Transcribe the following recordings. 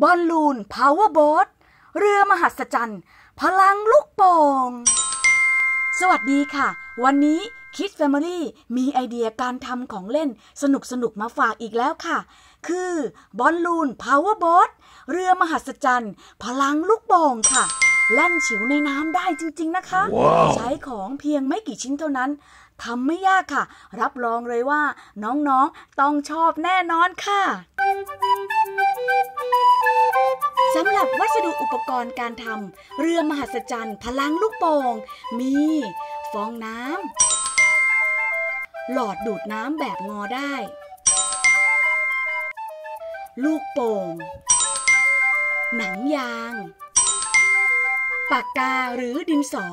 balloon powerboat เรือมหัศจรรย์ พลังลูกโป่ง สวัสดีค่ะ วันนี้ Kids Family มีไอเดียการทำของเล่นสนุกสนุกๆมาฝากอีกแล้วค่ะ คือ balloon powerboat เรือมหัศจรรย์ พลังลูกโป่งค่ะแล่นฉิวในน้ำได้จริง ๆนะคะใช้ของเพียงไม่กี่ชิ้นเท่านั้นทำไม่ยากค่ะ รับรองเลยว่า น้องๆต้องชอบแน่นอนค่ะสำหรับวัสดุ อุปกรณ์การทำเรือมหัศจรรย์ พลังลูกโป่ง มีฟองน้ำหลอดดูดน้ำแบบงอได้ ลูกโป่ง หนังยาง ปากกาหรือดินสอ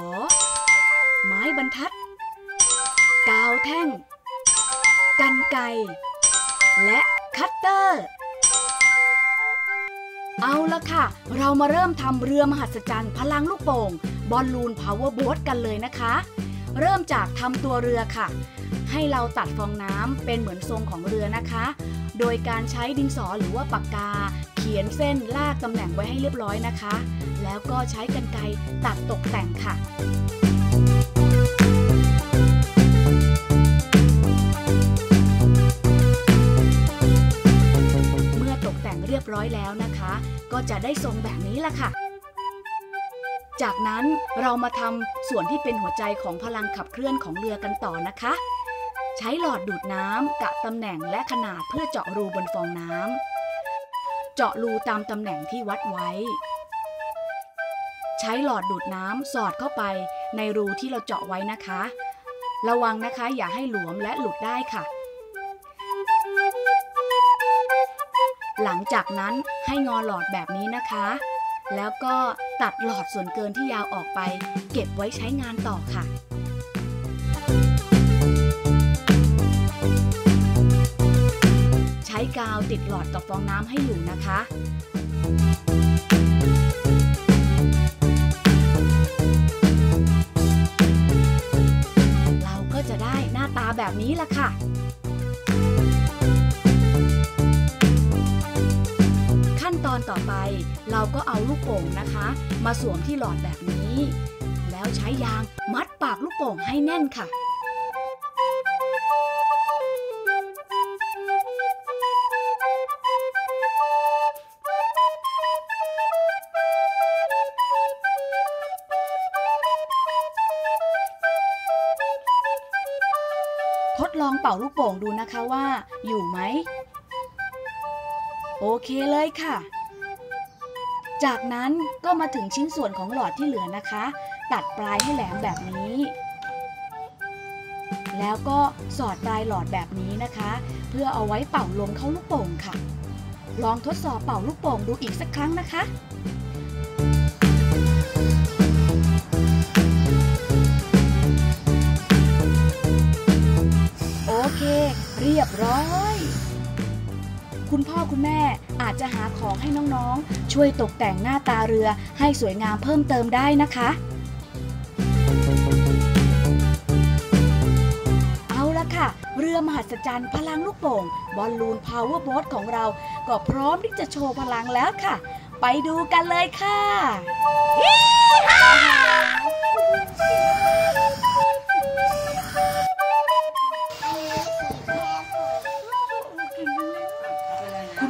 ไม้บรรทัด กาวแท่ง กรรไกรและคัตเตอร์ เอาละค่ะ เรามาเริ่มทำเรือมหัศจรรย์พลังลูกโป่ง balloon powerboat กันเลยนะคะ เริ่มจากทำตัวเรือค่ะ ให้เราตัดฟองน้ำเป็นเหมือนทรงของเรือนะคะ โดยการใช้ดินสอหรือว่าปากกา เขียนเส้นลากตำแหน่งไว้ให้เรียบร้อยนะคะ แล้วก็ใช้กรรไกรตัดตกแต่งค่ะ อตกแต่งเรียบร้อยแล้วนะคะ ก็จะได้ทรงแบบนี้ละค่ะ จากนั้นเรามาทำส่วนที่เป็นหัวใจของพลังขับเคลื่อนของเรือกันต่อนะคะ ใช้หลอดดูดน้ำกะตำแหน่งและขนาดเพื่อเจาะรูบนฟองน้ำเจาะรูตามตำแหน่งที่วัดไว้ ใช้หลอดดูดน้ำสอดเข้าไปในรูที่เราเจาะไว้นะคะ ระวังนะคะอย่าให้หลวมและหลุดได้ค่ะ หลังจากนั้นให้งอหลอดแบบนี้นะคะ แล้วก็ตัดหลอดส่วนเกินที่ยาวออกไป เก็บไว้ใช้งานต่อค่ะใช้กาวติดหลอดกับฟองน้ำให้อยู่นะคะ เราก็จะได้หน้าตาแบบนี้ละค่ะ ต่อไป เราก็เอาลูกโป่งนะคะ มาสวมที่หลอดแบบนี้ แล้วใช้ยางมัดปากลูกโป่งให้แน่นค่ะทดลองเป่าลูกโป่งดูนะคะว่า อยู่ไหม โอเคเลยค่ะ จากนั้นก็มาถึงชิ้นส่วนของหลอดที่เหลือนะคะ ตัดปลายให้แหลมแบบนี้ แล้วก็สอดปลายหลอดแบบนี้นะคะ เพื่อเอาไว้เป่าลมเข้าลูกโป่งค่ะ ลองทดสอบเป่าลูกโป่งดูอีกสักครั้งนะคะ คุณแม่อาจจะหาของให้น้องๆ ช่วยตกแต่งหน้าตาเรือให้สวยงามเพิ่มเติมได้นะคะเอาละค่ะเรือมหัศจรรย์พลังลูกโป่ง บอลลูนพาวเวอร์บ๊ทของเรา ก็พร้อมที่จะโชว์พลังแล้วค่ะ ไปดูกันเลยค่ะ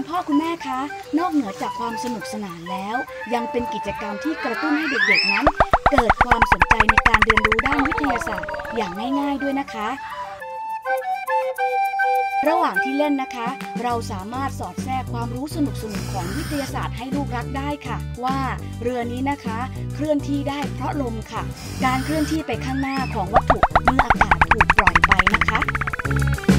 พ่อคุณแม่คะ นอกเหนือจากความสนุกสนานแล้ว ยังเป็นกิจกรรมที่กระตุ้นให้เด็กๆนั้น เกิดความสนใจในการเรียนรู้ด้านวิทยาศาสตร์อย่างง่าย ๆด้วยนะคะ ระหว่างที่เล่นนะคะ เราสามารถสอดแทรกความรู้สนุกๆของวิทยาศาสตร์ให้ลูกรักได้ค่ะ ว่าเรือนี้นะคะ เคลื่อนที่ได้เพราะลมค่ะ การเคลื่อนที่ไปข้างหน้าของวัตถุเมื่ออากาศถูกปล่อยไปนะคะ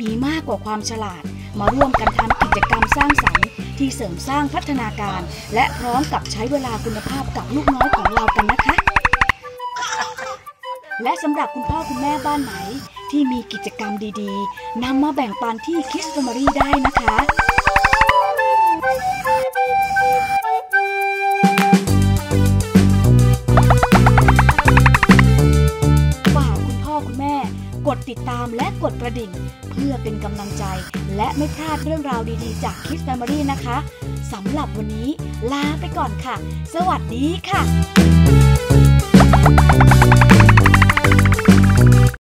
มีมากกว่าความฉลาด มาร่วมกันทำกิจกรรมสร้างสรรค์ ที่เสริมสร้างพัฒนาการ และพร้อมกับใช้เวลาคุณภาพกับลูกน้อยของเรากันนะคะ และสำหรับคุณพ่อคุณแม่บ้านไหน ที่มีกิจกรรมดีๆนำมาแบ่งปันที่คิสต์มารีได้นะคะ ดกระดิ่ง เพื่อเป็นกำลังใจ และไม่พลาดเรื่องราวดีๆ จากคิดแฟมิลี่นะคะสำหรับวันนี้ลาไปก่อนค่ะ สวัสดีค่ะ